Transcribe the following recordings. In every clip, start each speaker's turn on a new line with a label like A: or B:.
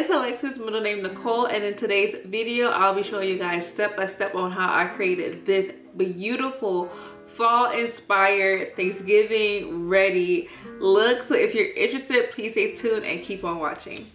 A: it's Alexis, middle name Nicole, and in today's video, I'll be showing you guys step by step on how I created this beautiful fall inspired Thanksgiving ready look. So if you're interested, please stay tuned and keep on watching.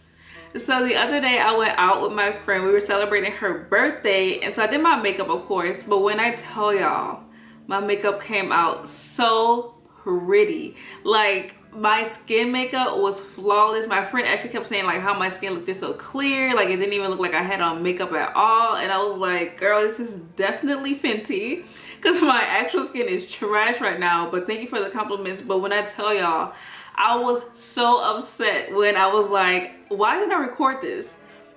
A: So the other day I went out with my friend. We were celebrating her birthday and so I did my makeup of course. But when I tell y'all, my makeup came out so pretty. Like my skin makeup was flawless. My friend actually kept saying like how my skin looked this so clear. Like it didn't even look like I had on makeup at all. And I was like, girl, this is definitely Fenty. Because my actual skin is trash right now. But thank you for the compliments. But when I tell y'all, I was so upset when I was like, why didn't I record this?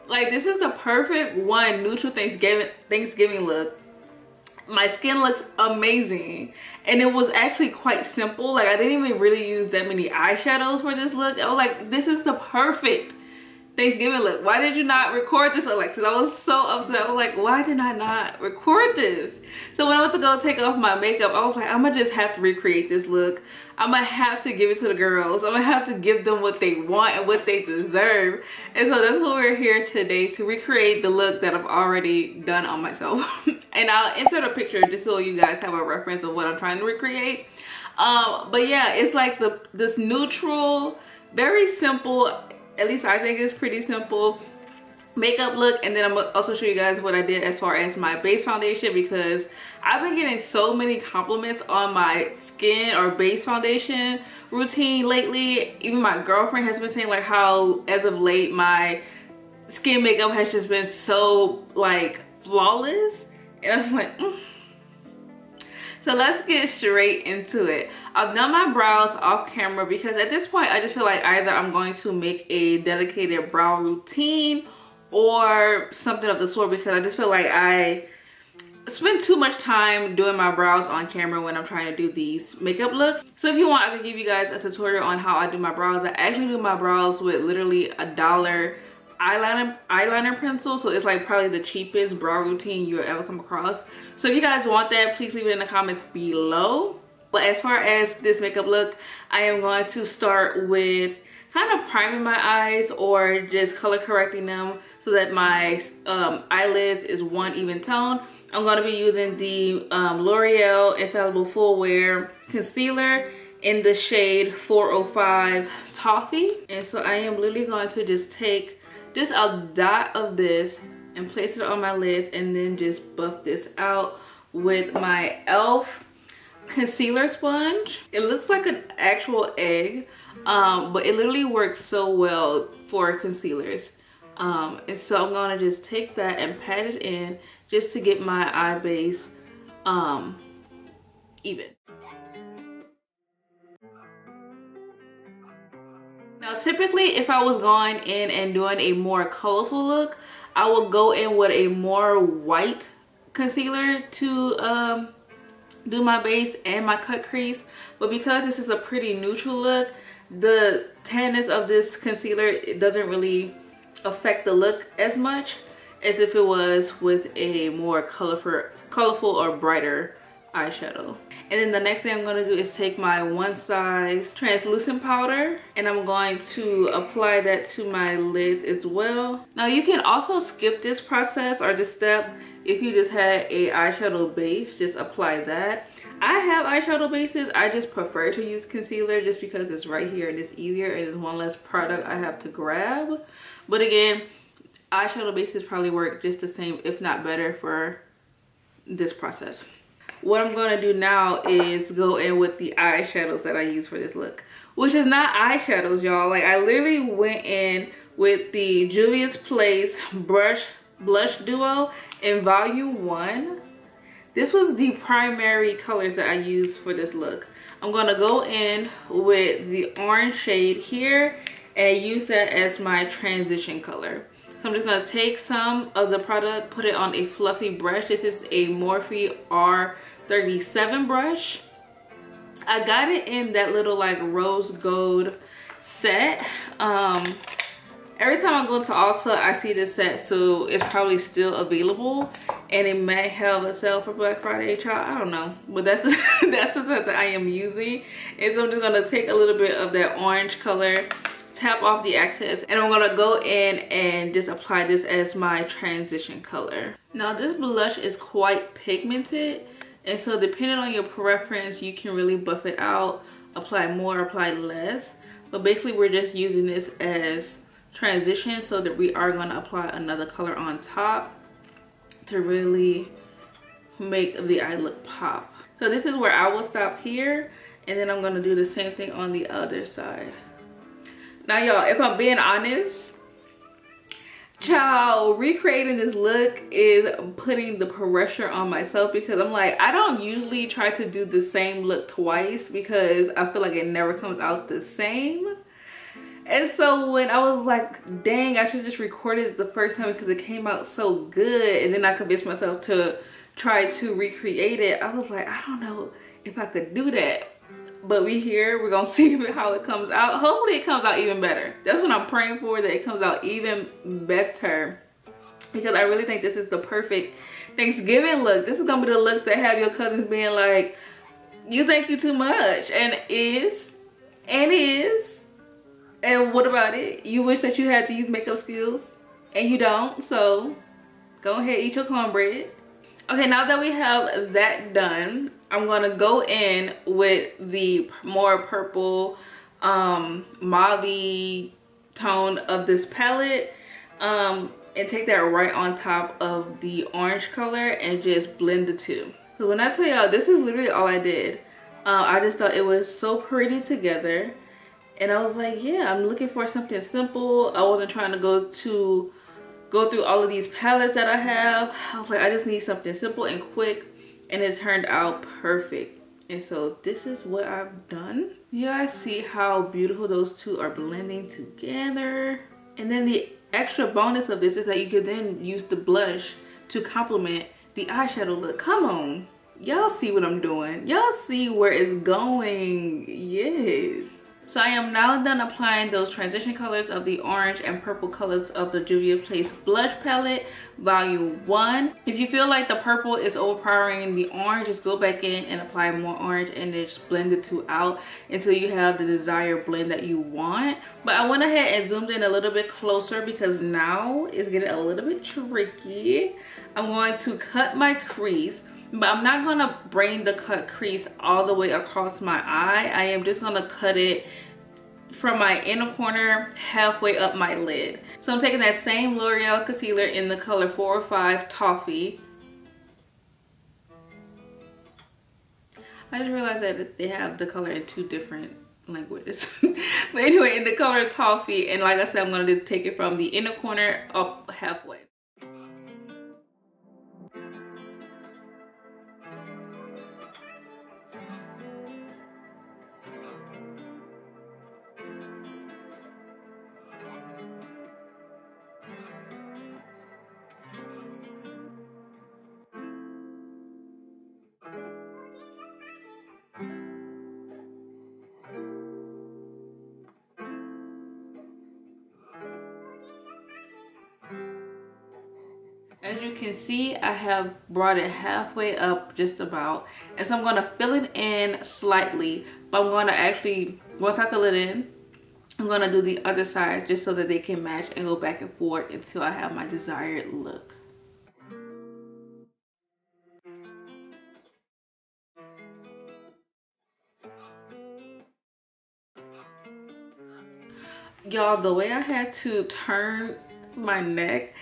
A: Like this is the perfect one neutral Thanksgiving Thanksgiving look. My skin looks amazing and it was actually quite simple. Like I didn't even really use that many eyeshadows for this look. I was like, this is the perfect Thanksgiving look. Why did you not record this, Alexis? I was so upset. I was like, why did I not record this? So when I went to go take off my makeup, I was like, I'm gonna just have to recreate this look. I'm gonna have to give it to the girls. I'm gonna have to give them what they want and what they deserve. And so that's what we're here today to recreate the look that I've already done on myself. and I'll insert a picture just so you guys have a reference of what I'm trying to recreate. Um, but yeah, it's like the this neutral, very simple at least I think it's pretty simple makeup look and then I'm also show you guys what I did as far as my base foundation because I've been getting so many compliments on my skin or base foundation routine lately. Even my girlfriend has been saying like how as of late my skin makeup has just been so like flawless. And I'm like mm so let's get straight into it. I've done my brows off camera because at this point I just feel like either I'm going to make a dedicated brow routine or something of the sort because I just feel like I spend too much time doing my brows on camera when I'm trying to do these makeup looks. So if you want, I can give you guys a tutorial on how I do my brows. I actually do my brows with literally a dollar eyeliner eyeliner pencil so it's like probably the cheapest brow routine you'll ever come across. So if you guys want that please leave it in the comments below. But as far as this makeup look i am going to start with kind of priming my eyes or just color correcting them so that my um, eyelids is one even tone. I'm going to be using the um, l'oreal infallible full wear concealer in the shade 405 toffee. And so i am literally going to just take just a dot of this and place it on my lids and then just buff this out with my e.l.f. concealer sponge. It looks like an actual egg, um, but it literally works so well for concealers. Um, and so I'm gonna just take that and pat it in just to get my eye base um, even. Now typically if I was going in and doing a more colorful look, I would go in with a more white concealer to um, do my base and my cut crease. But because this is a pretty neutral look, the tanness of this concealer it doesn't really affect the look as much as if it was with a more colorful, colorful or brighter eyeshadow. And then the next thing I'm going to do is take my one size translucent powder and I'm going to apply that to my lids as well. Now you can also skip this process or this step if you just had a eyeshadow base, just apply that. I have eyeshadow bases, I just prefer to use concealer just because it's right here and it's easier and it's one less product I have to grab. But again, eyeshadow bases probably work just the same if not better for this process what I'm to do now is go in with the eyeshadows that I use for this look. Which is not eyeshadows, y'all. Like, I literally went in with the Juvia's Place Brush Blush Duo in Volume 1. This was the primary colors that I used for this look. I'm to go in with the orange shade here and use that as my transition color. So I'm just going to take some of the product, put it on a fluffy brush. This is a Morphe R37 brush. I got it in that little like rose gold set. Um, every time I go to Ulta, I see this set, so it's probably still available. and it may have a sale for Black Friday, child. I don't know, but that's the, that's the set that I am using. And so I'm just gonna take a little bit of that orange color, tap off the excess, and I'm gonna go in and just apply this as my transition color. Now this blush is quite pigmented, and so depending on your preference, you can really buff it out, apply more, apply less. But basically we're just using this as transition so that we are gonna apply another color on top to really make the eye look pop. So this is where I will stop here and then I'm gonna do the same thing on the other side. Now y'all, if I'm being honest, child, recreating this look is putting the pressure on myself because I'm like, I don't usually try to do the same look twice because I feel like it never comes out the same. And so when I was like, dang, I should just record it the first time because it came out so good. And then I convinced myself to try to recreate it. I was like, I don't know if I could do that. But we here, we're gonna see how it comes out. Hopefully it comes out even better. That's what I'm praying for, that it comes out even better. Because I really think this is the perfect Thanksgiving look. This is gonna be the looks that have your cousins being like, you thank you too much. And is, and is and what about it? You wish that you had these makeup skills and you don't. So go ahead, eat your cornbread. Okay, now that we have that done, I'm gonna go in with the more purple um mauve tone of this palette um and take that right on top of the orange color and just blend the two so when i tell y'all this is literally all i did uh, i just thought it was so pretty together and I was like, yeah, I'm looking for something simple. I wasn't trying to go to go through all of these palettes that I have. I was like, I just need something simple and quick and it turned out perfect. And so this is what I've done. You guys see how beautiful those two are blending together. And then the extra bonus of this is that you could then use the blush to complement the eyeshadow look. Come on. Y'all see what I'm doing. Y'all see where it's going. Yes. So I am now done applying those transition colors of the orange and purple colors of the Juvia's Place Blush Palette Volume 1. If you feel like the purple is overpowering the orange, just go back in and apply more orange and just blend the two out until you have the desired blend that you want. But I went ahead and zoomed in a little bit closer because now it's getting a little bit tricky. I'm going to cut my crease but I'm not gonna bring the cut crease all the way across my eye. I am just gonna cut it from my inner corner halfway up my lid. So I'm taking that same L'Oreal concealer in the color 405 Toffee. I just realized that they have the color in two different languages. but anyway, in the color Toffee, and like I said, I'm gonna just take it from the inner corner up halfway. Can see i have brought it halfway up just about. And so i'm to fill it in slightly but i'm to actually once i fill it in i'm to do the other side just so that they can match and go back and forth until i have my desired look. Y'all the way i had to turn my neck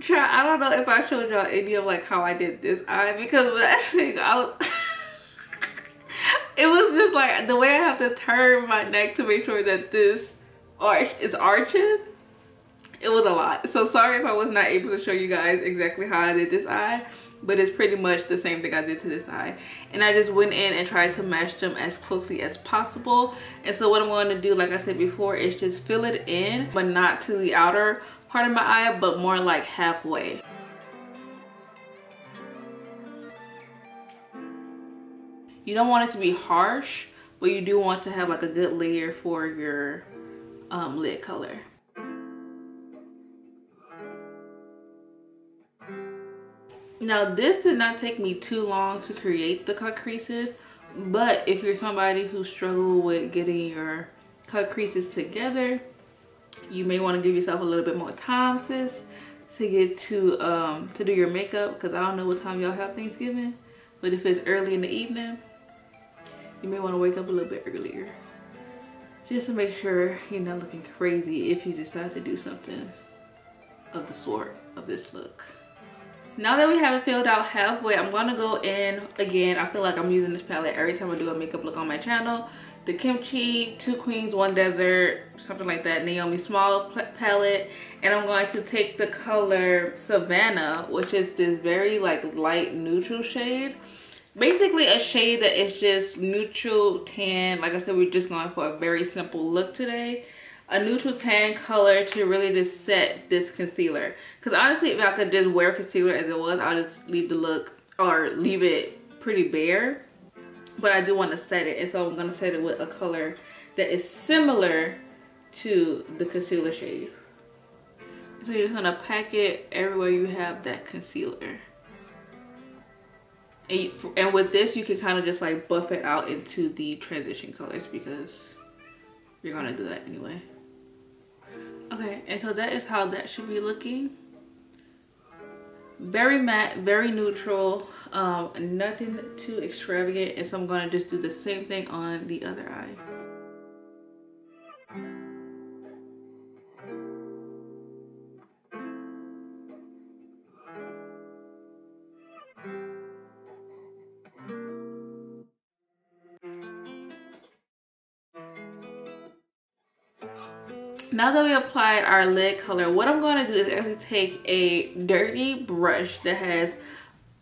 A: I don't know if I showed y'all any of like how I did this eye because when I I was it was just like the way I have to turn my neck to make sure that this arch is arching it was a lot. So sorry if I was not able to show you guys exactly how I did this eye but it's pretty much the same thing I did to this eye. And I just went in and tried to match them as closely as possible. And so what I'm going to do like I said before is just fill it in but not to the outer part of my eye, but more like halfway. You don't want it to be harsh, but you do want to have like a good layer for your um, lid color. Now this did not take me too long to create the cut creases, but if you're somebody who struggle with getting your cut creases together, you may want to give yourself a little bit more time, sis, to get to um to do your makeup because I don't know what time y'all have Thanksgiving, but if it's early in the evening, you may want to wake up a little bit earlier. Just to make sure you're not looking crazy if you decide to do something of the sort of this look. Now that we have it filled out halfway i'm gonna go in again. I feel like i'm using this palette every time i do a makeup look on my channel the Kim Chi two queens one dessert something like that naomi small palette. And i'm going to take the color savannah which is this very like light neutral shade. Basically a shade that is just neutral tan. Like i said we're just going for a very simple look today. A neutral tan color to really just set this concealer. Because honestly if i could just wear concealer as it was i'll just leave the look or leave it pretty bare but i do want to set it and so i'm going to set it with a color that is similar to the concealer shade. So you're just going to pack it everywhere you have that concealer. And, and with this you can kind of just like buff it out into the transition colors because you're gonna do that anyway. Okay and so that is how that should be looking. Very matte very neutral um nothing too extravagant and so i'm gonna just do the same thing on the other eye. Now that we applied our lid color what i'm going to do is actually take a dirty brush that has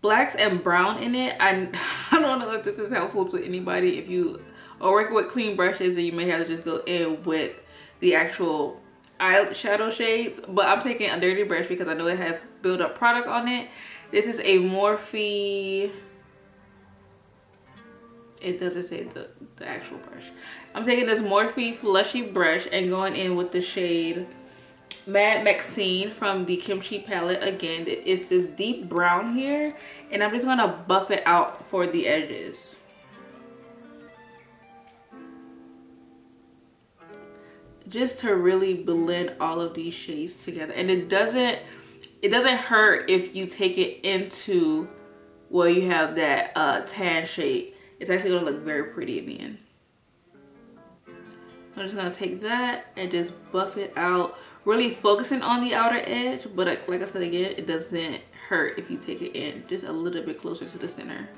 A: blacks and brown in it I, I don't know if this is helpful to anybody. If you are working with clean brushes then you may have to just go in with the actual eyeshadow shades. But i'm taking a dirty brush because i know it has build up product on it. This is a morphe it doesn't say the, the actual brush. I'm taking this Morphe Flushy brush and going in with the shade Mad Maxine from the Kim Chi palette. Again, it's this deep brown here. And I'm just going to buff it out for the edges. Just to really blend all of these shades together. And it doesn't, it doesn't hurt if you take it into where you have that uh, tan shade it's actually gonna look very pretty in the end. I'm just gonna take that and just buff it out. Really focusing on the outer edge, but like I said again, it doesn't hurt if you take it in just a little bit closer to the center.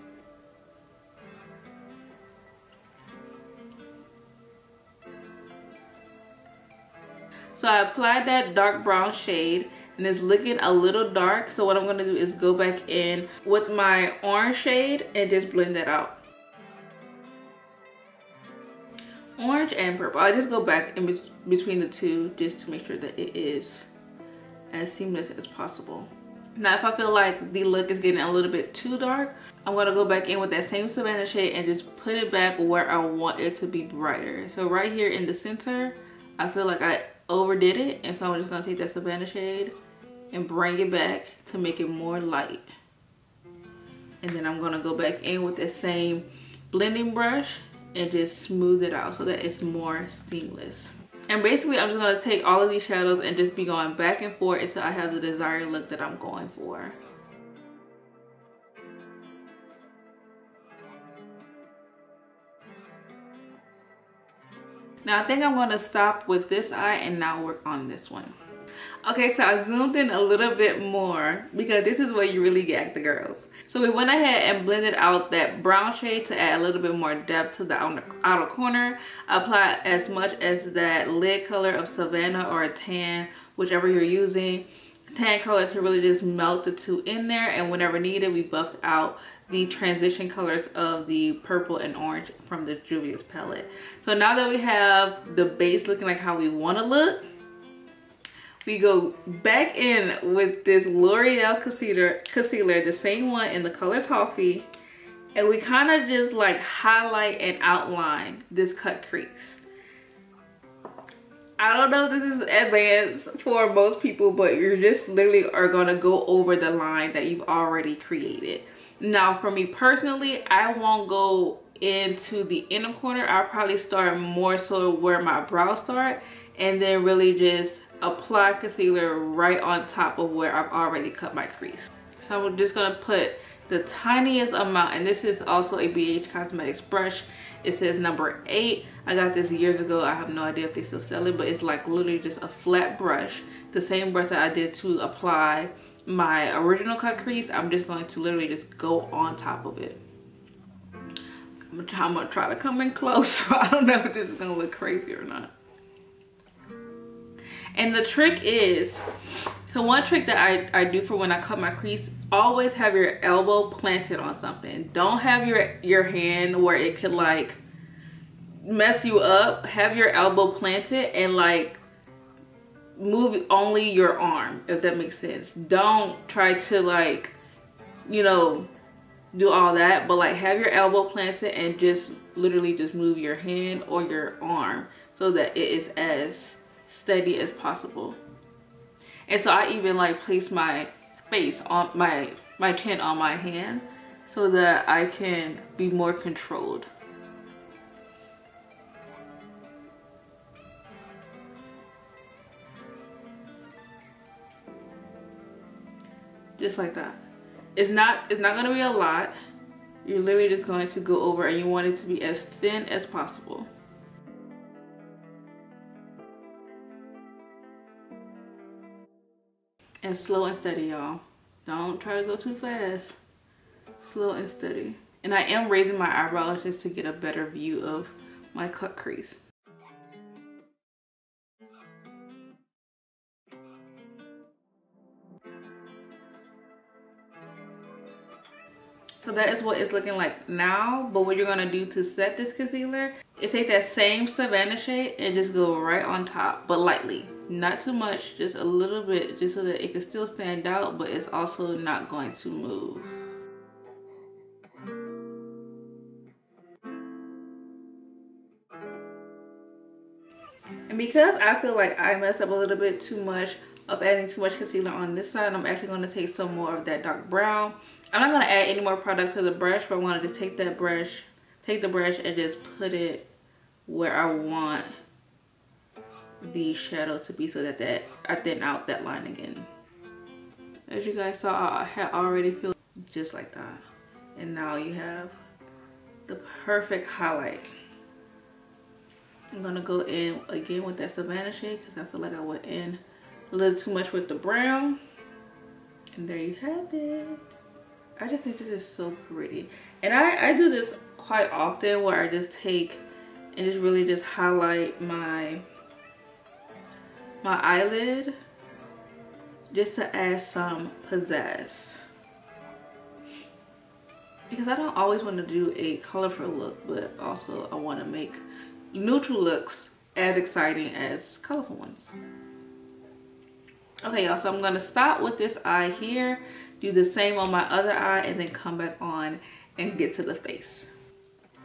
A: So I applied that dark brown shade and it's looking a little dark. So what I'm gonna do is go back in with my orange shade and just blend that out. Orange and purple. I just go back in be between the two just to make sure that it is as seamless as possible. Now if i feel like the look is getting a little bit too dark i'm to go back in with that same savannah shade and just put it back where i want it to be brighter. So right here in the center i feel like i overdid it and so i'm just to take that savannah shade and bring it back to make it more light. And then i'm to go back in with the same blending brush and just smooth it out so that it's more seamless. And basically i'm just to take all of these shadows and just be going back and forth until i have the desired look that i'm going for. Now i think i'm to stop with this eye and now work on this one. Okay so i zoomed in a little bit more because this is where you really get the girls so we went ahead and blended out that brown shade to add a little bit more depth to the outer, corner. Apply as much as that lid color of Savannah or a tan, whichever you're using. Tan color to really just melt the two in there. And whenever needed, we buffed out the transition colors of the purple and orange from the Juvia's palette. So now that we have the base looking like how we want to look, we go back in with this L'Oreal concealer, concealer, the same one in the color Toffee. And we kind of just like highlight and outline this cut crease. I don't know if this is advanced for most people, but you're just literally are gonna go over the line that you've already created. Now, for me personally, I won't go into the inner corner. I'll probably start more so where my brows start and then really just apply concealer right on top of where I've already cut my crease. So I'm just gonna put the tiniest amount, and this is also a BH Cosmetics brush. It says number eight. I got this years ago. I have no idea if they still sell it, but it's like literally just a flat brush. The same brush that I did to apply my original cut crease. I'm just going to literally just go on top of it. I'm gonna, try, I'm gonna try to come in close. I don't know if this is gonna look crazy or not. And the trick is, so one trick that I, I do for when I cut my crease, always have your elbow planted on something. Don't have your, your hand where it could like mess you up. Have your elbow planted and like move only your arm, if that makes sense. Don't try to like, you know, do all that, but like have your elbow planted and just literally just move your hand or your arm so that it is as steady as possible. And so I even like place my face on my, my chin on my hand so that I can be more controlled. Just like that. It's not, it's not gonna be a lot. You're literally just going to go over and you want it to be as thin as possible. And slow and steady y'all. Don't try to go too fast. Slow and steady. And i am raising my eyebrows just to get a better view of my cut crease. So that is what it's looking like now. But what you're gonna do to set this concealer take that same Savannah shade and just go right on top, but lightly. Not too much, just a little bit, just so that it can still stand out, but it's also not going to move. And because I feel like I messed up a little bit too much of adding too much concealer on this side, I'm actually going to take some more of that dark brown I'm not gonna add any more product to the brush, but I'm gonna just take that brush, take the brush and just put it where I want the shadow to be so that, that I thin out that line again. As you guys saw, I had already filled just like that. And now you have the perfect highlight. I'm gonna go in again with that Savannah shade because I feel like I went in a little too much with the brown. And there you have it. I just think this is so pretty. And I, I do this quite often where I just take and just really just highlight my my eyelid just to add some pizzazz. Because I don't always want to do a colorful look, but also I want to make neutral looks as exciting as colorful ones. Okay, y'all, so I'm to stop with this eye here do the same on my other eye and then come back on and get to the face.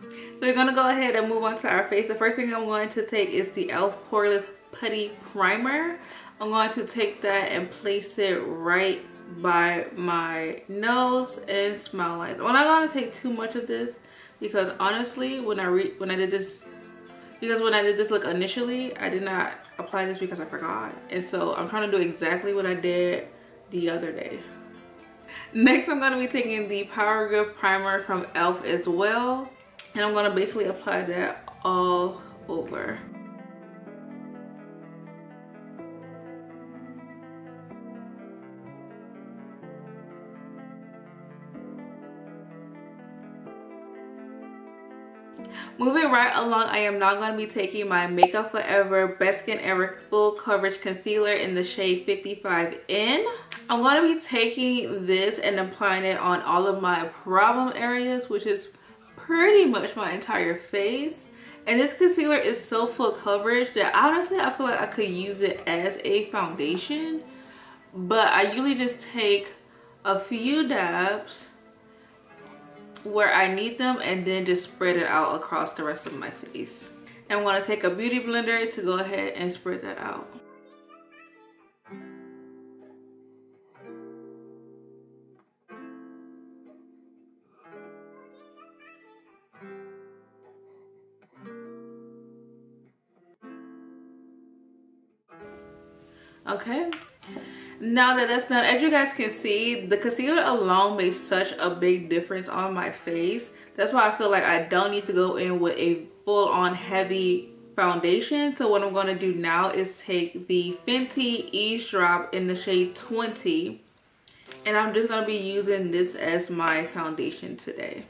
A: So we're gonna go ahead and move on to our face. The first thing I'm going to take is the e.l.f. Poreless Putty Primer. I'm going to take that and place it right by my nose and smile lines. I'm not gonna take too much of this because honestly, when I re when I did this, because when I did this look initially, I did not apply this because I forgot. And so I'm trying to do exactly what I did the other day. Next, I'm to be taking the Power Grip Primer from e.l.f. as well. And I'm to basically apply that all over. Moving right along, I am now going to be taking my Makeup Forever Best Skin Ever Full Coverage Concealer in the shade 55N. I'm going to be taking this and applying it on all of my problem areas, which is pretty much my entire face. And this concealer is so full coverage that honestly, I feel like I could use it as a foundation. But I usually just take a few dabs where I need them and then just spread it out across the rest of my face. And I'm gonna take a beauty blender to go ahead and spread that out. Okay. Now that that's done as you guys can see the concealer alone makes such a big difference on my face. That's why i feel like i don't need to go in with a full-on heavy foundation. So what i'm going to do now is take the fenty Eaze Drop in the shade 20 and i'm just going to be using this as my foundation today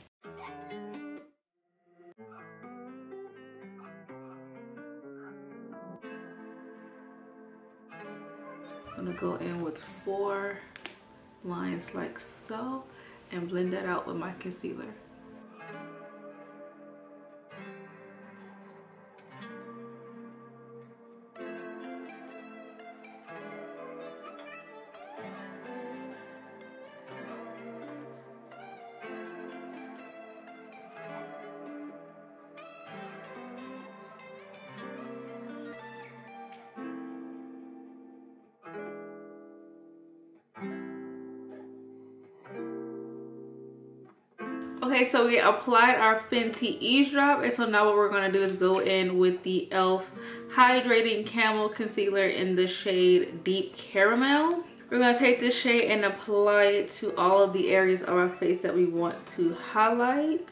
A: go in with four lines like so and blend that out with my concealer. Okay so we applied our fenty Eaze Drop and so now what we're going to do is go in with the elf hydrating camo concealer in the shade deep caramel. We're going to take this shade and apply it to all of the areas of our face that we want to highlight.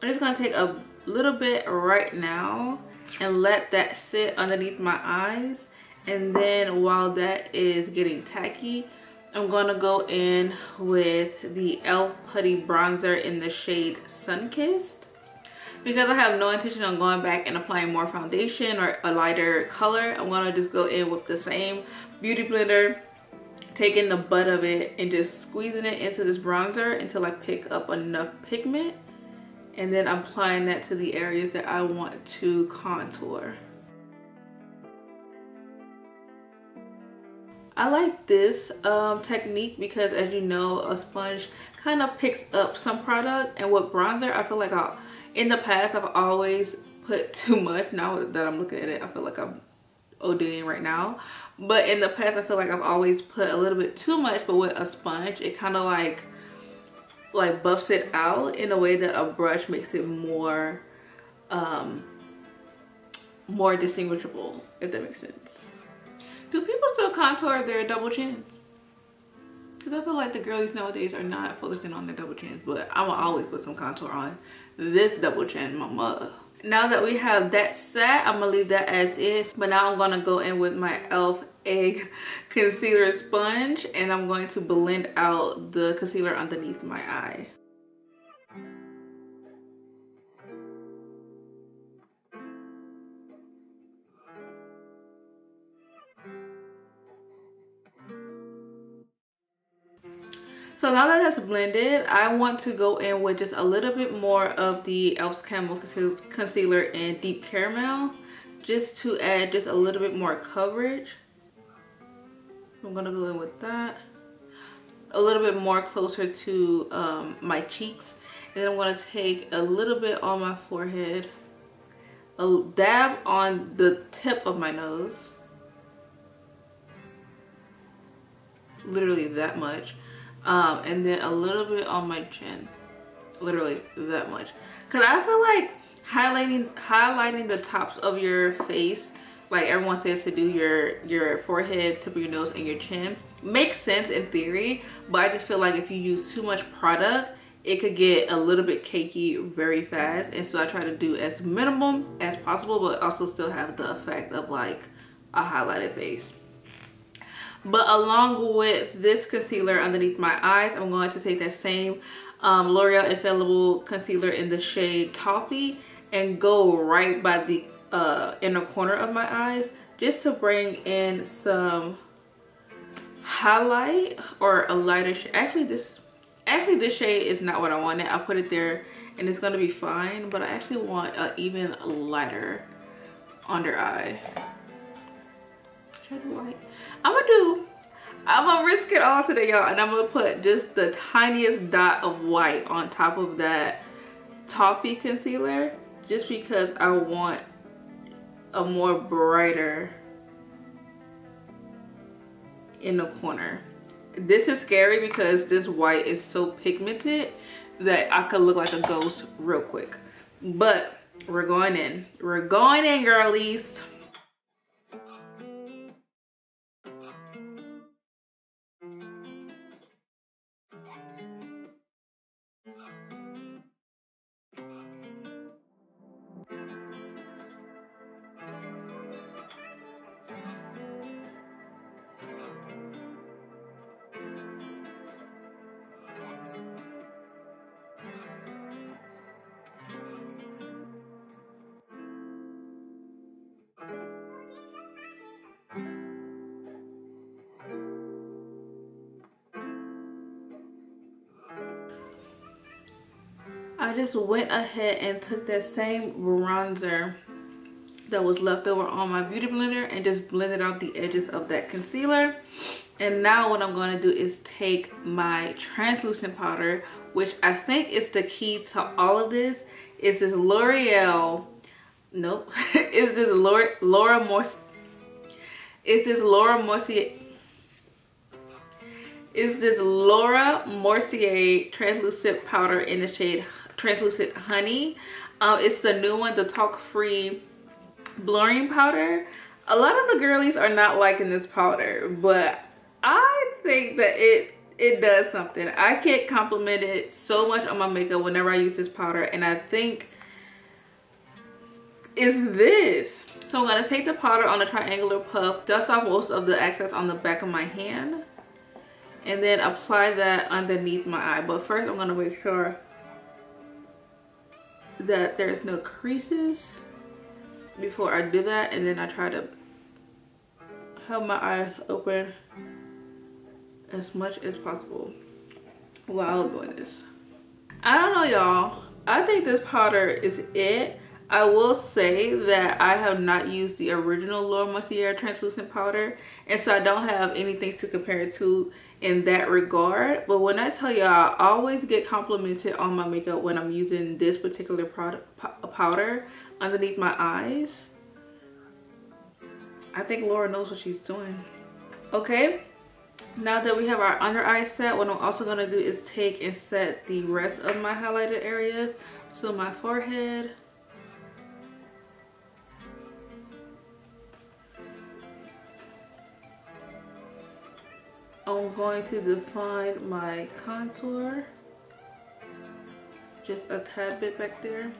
A: I'm just going to take a little bit right now and let that sit underneath my eyes and then while that is getting tacky I'm going to go in with the e.l.f. Putty Bronzer in the shade Sunkissed. Because I have no intention on going back and applying more foundation or a lighter color, I'm going to just go in with the same Beauty Blender, taking the butt of it and just squeezing it into this bronzer until I pick up enough pigment. And then applying that to the areas that I want to contour. I like this um, technique because as you know, a sponge kind of picks up some product and with bronzer, I feel like I, in the past, I've always put too much. Now that I'm looking at it, I feel like I'm ODing right now. But in the past, I feel like I've always put a little bit too much, but with a sponge, it kind of like like buffs it out in a way that a brush makes it more um more distinguishable if that makes sense do people still contour their double chins? Because I feel like the girlies nowadays are not focusing on their double chins. But I will always put some contour on this double chin, mama. Now that we have that set, I'm to leave that as is. But now I'm going to go in with my e.l.f. Egg Concealer Sponge. And I'm going to blend out the concealer underneath my eye. So now that that's blended, I want to go in with just a little bit more of the e.l.f.'s Camo Concealer in Deep Caramel just to add just a little bit more coverage. I'm gonna go in with that. A little bit more closer to um, my cheeks. And then I'm gonna take a little bit on my forehead. A dab on the tip of my nose. Literally that much um, and then a little bit on my chin. Literally that much. Because i feel like highlighting highlighting the tops of your face like everyone says to do your your forehead tip of your nose and your chin makes sense in theory but i just feel like if you use too much product it could get a little bit cakey very fast. And so i try to do as minimum as possible but also still have the effect of like a highlighted face but along with this concealer underneath my eyes, I'm going to take that same um, L'Oreal Infallible Concealer in the shade Toffee and go right by the uh, inner corner of my eyes just to bring in some highlight or a lighter shade. Actually, this actually this shade is not what I wanted. I put it there and it's gonna be fine, but I actually want an even lighter under eye. Light. I'm gonna do, I'm gonna risk it all today, y'all. And I'm gonna put just the tiniest dot of white on top of that toffee concealer just because I want a more brighter in the corner. This is scary because this white is so pigmented that I could look like a ghost real quick. But we're going in. We're going in, girlies. Just went ahead and took that same bronzer that was left over on my beauty blender and just blended out the edges of that concealer. And now what i'm going to do is take my translucent powder which i think is the key to all of this is this l'oreal. Nope. Is this laura laura morse is this laura mercier is this laura mercier translucent powder in the shade translucent honey. Um, it's the new one the talc free blurring powder. A lot of the girlies are not liking this powder but i think that it it does something. I can't compliment it so much on my makeup whenever i use this powder and i think is this. So i'm going to take the powder on a triangular puff dust off most of the excess on the back of my hand and then apply that underneath my eye. But first i'm going to make sure that there's no creases before I do that and then I try to have my eyes open as much as possible while doing this. I don't know y'all. I think this powder is it. I will say that I have not used the original Laura Mercier translucent powder and so I don't have anything to compare it to in that regard. But when i tell y'all i always get complimented on my makeup when i'm using this particular product powder underneath my eyes. I think laura knows what she's doing. Okay? Now that we have our under eye set what i'm also going to do is take and set the rest of my highlighted areas so my forehead I'm going to define my contour. Just a tad bit back there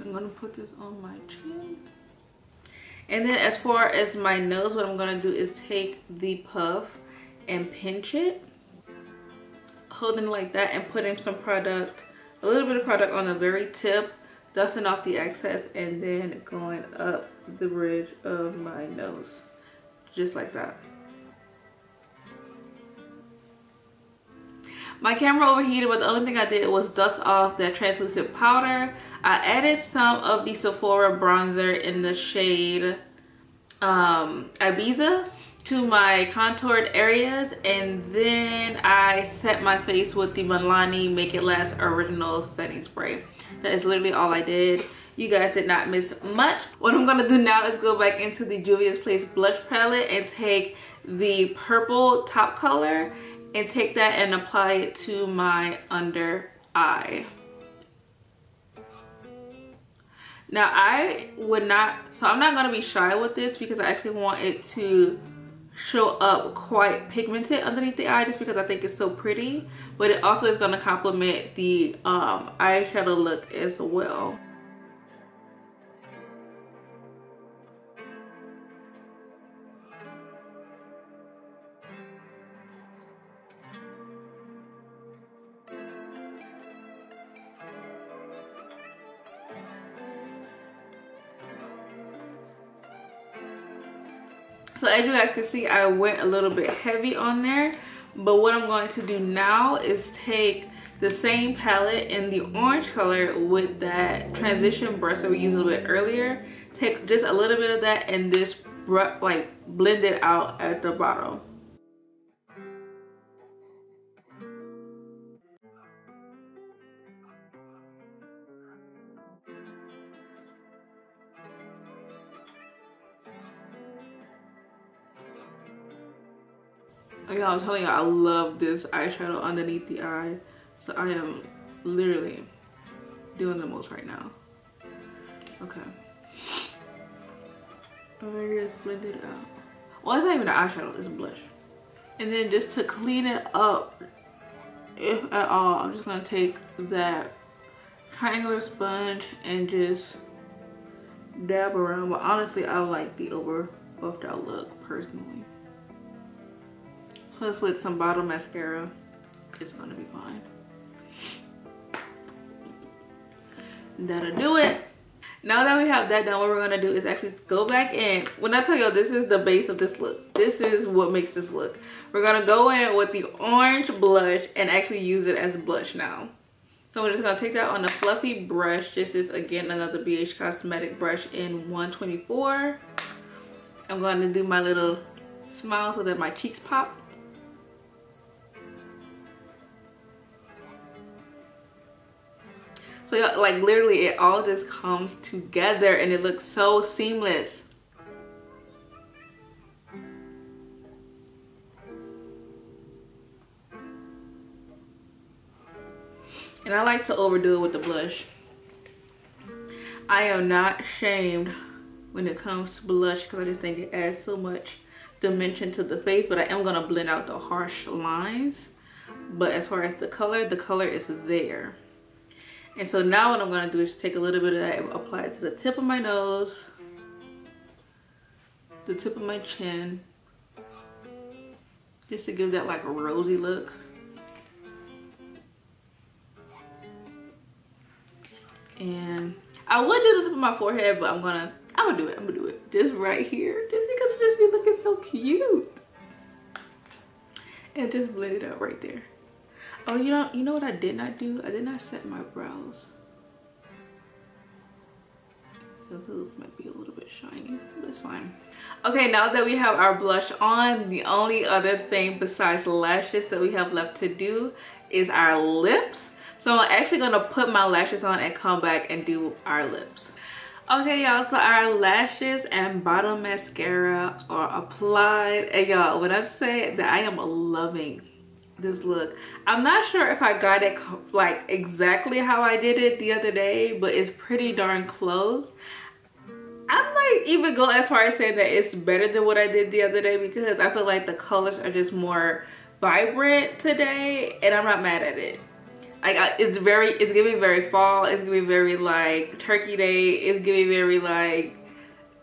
A: I'm gonna put this on my chin. And then as far as my nose, what I'm gonna do is take the puff and pinch it, holding it like that and putting some product, a little bit of product on the very tip, dusting off the excess and then going up the bridge of my nose, just like that. My camera overheated, but the only thing I did was dust off that translucent powder. I added some of the Sephora bronzer in the shade um, Ibiza to my contoured areas and then I set my face with the Milani Make It Last Original Setting Spray. That is literally all I did. You guys did not miss much. What I'm gonna do now is go back into the Juvia's Place blush palette and take the purple top color and take that and apply it to my under eye. Now I would not, so I'm not gonna be shy with this because I actually want it to show up quite pigmented underneath the eye just because I think it's so pretty. But it also is gonna complement the um, eyeshadow look as well. So as you guys can see, I went a little bit heavy on there. But what I'm going to do now is take the same palette in the orange color with that transition brush that we used a little bit earlier. Take just a little bit of that and this like blend it out at the bottom. Like I was telling y'all I love this eyeshadow underneath the eye. So I am literally doing the most right now. Okay. Oh i'm gonna just blend it out. Well, it's not even an eyeshadow, it's a blush. And then just to clean it up, if at all, I'm just gonna take that triangular sponge and just dab around. But honestly, I like the over buffed out look personally. Plus with some bottle mascara, it's gonna be fine. That'll do it. Now that we have that done, what we're gonna do is actually go back in. When I tell y'all this is the base of this look, this is what makes this look. We're gonna go in with the orange blush and actually use it as a blush now. So we're just gonna take that on a fluffy brush. This is again another BH Cosmetic brush in 124. I'm gonna do my little smile so that my cheeks pop. So like literally it all just comes together and it looks so seamless. And I like to overdo it with the blush. I am not shamed when it comes to blush because I just think it adds so much dimension to the face. But I am going to blend out the harsh lines. But as far as the color, the color is there. And so now what I'm gonna do is take a little bit of that and apply it to the tip of my nose, the tip of my chin, just to give that like a rosy look. And I would do this with my forehead, but I'm gonna, I'm gonna do it, I'm gonna do it. Just right here, just because it just be looking so cute. And just blend it out right there. Oh, you know, you know what I did not do? I did not set my brows. So those might be a little bit shiny, but it's fine. Okay, now that we have our blush on, the only other thing besides lashes that we have left to do is our lips. So I'm actually gonna put my lashes on and come back and do our lips. Okay, y'all, so our lashes and bottom mascara are applied. And y'all, when I say that I am loving this look. I'm not sure if i got it like exactly how i did it the other day but it's pretty darn close. I might even go as far as saying that it's better than what i did the other day because i feel like the colors are just more vibrant today and i'm not mad at it. Like it's very it's giving very fall it's giving very like turkey day it's giving very like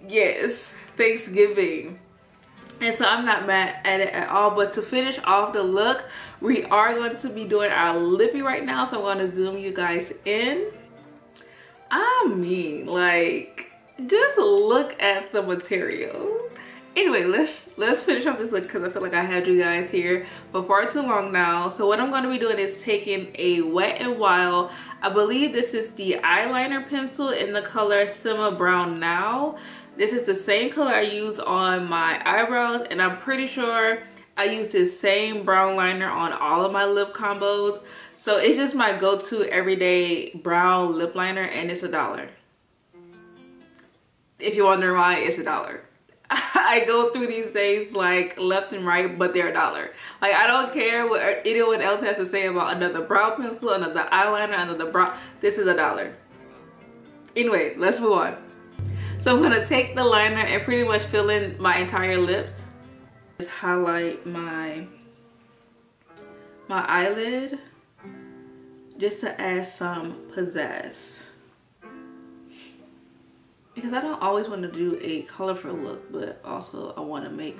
A: yes thanksgiving and so i'm not mad at it at all. But to finish off the look we are going to be doing our lippy right now. So i'm going to zoom you guys in. I mean like just look at the material. Anyway let's let's finish off this look because i feel like i had you guys here for far too long now. So what i'm going to be doing is taking a wet and wild i believe this is the eyeliner pencil in the color simma brown now this is the same color I use on my eyebrows and I'm pretty sure I use this same brown liner on all of my lip combos. So it's just my go-to everyday brown lip liner and it's a dollar. If you're wondering why, it's a dollar. I go through these days like left and right, but they're a dollar. Like I don't care what anyone else has to say about another brow pencil, another eyeliner, another brow. This is a dollar. Anyway, let's move on. So I'm gonna take the liner and pretty much fill in my entire lips. Just highlight my, my eyelid just to add some pizzazz. Because I don't always want to do a colorful look, but also I want to make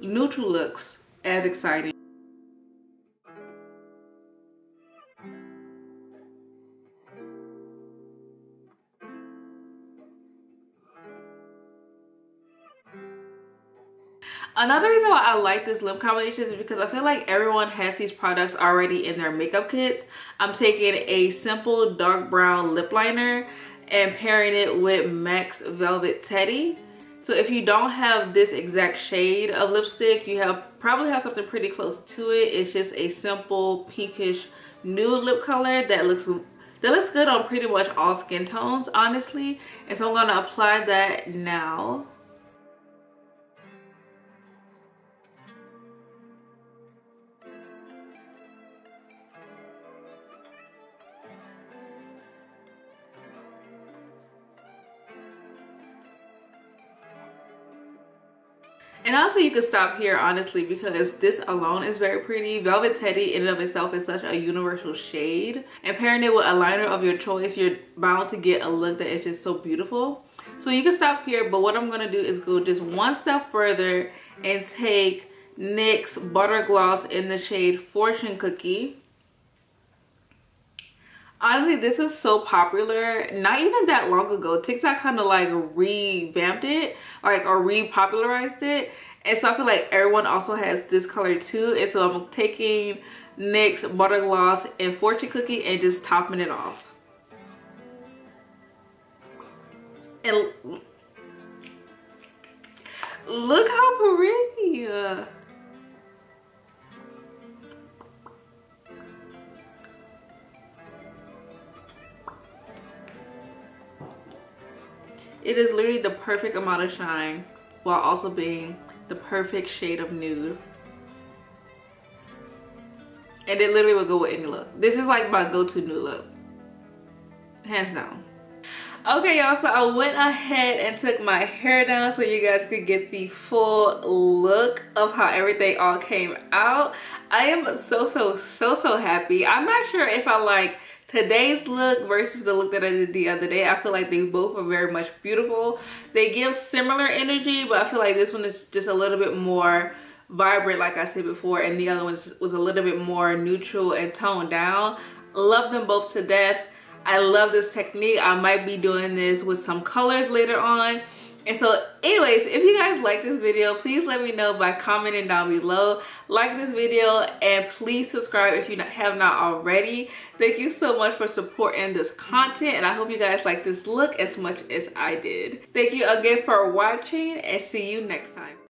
A: neutral looks as exciting. Another reason why I like this lip combination is because I feel like everyone has these products already in their makeup kits. I'm taking a simple dark brown lip liner and pairing it with MAC's Velvet Teddy. So if you don't have this exact shade of lipstick, you have probably have something pretty close to it. It's just a simple pinkish nude lip color that looks that looks good on pretty much all skin tones, honestly. And so I'm gonna apply that now. Also you could stop here honestly because this alone is very pretty. Velvet Teddy in and of itself is such a universal shade. And pairing it with a liner of your choice, you're bound to get a look that is just so beautiful. So you can stop here, but what I'm gonna do is go just one step further and take NYX Butter Gloss in the shade Fortune Cookie honestly this is so popular not even that long ago tiktok kind of like revamped it like or repopularized it and so i feel like everyone also has this color too. And so i'm taking nyx butter gloss and fortune cookie and just topping it off. And look how pretty. It is literally the perfect amount of shine while also being the perfect shade of nude. And it literally will go with any look. This is like my go-to nude look. Hands down. Okay, y'all, so I went ahead and took my hair down so you guys could get the full look of how everything all came out. I am so, so, so, so happy. I'm not sure if I like today's look versus the look that I did the other day. I feel like they both are very much beautiful. They give similar energy, but I feel like this one is just a little bit more vibrant like I said before and the other one was a little bit more neutral and toned down. Love them both to death. I love this technique. I might be doing this with some colors later on. And so anyways, if you guys like this video, please let me know by commenting down below. Like this video and please subscribe if you have not already. Thank you so much for supporting this content and I hope you guys like this look as much as I did. Thank you again for watching and see you next time.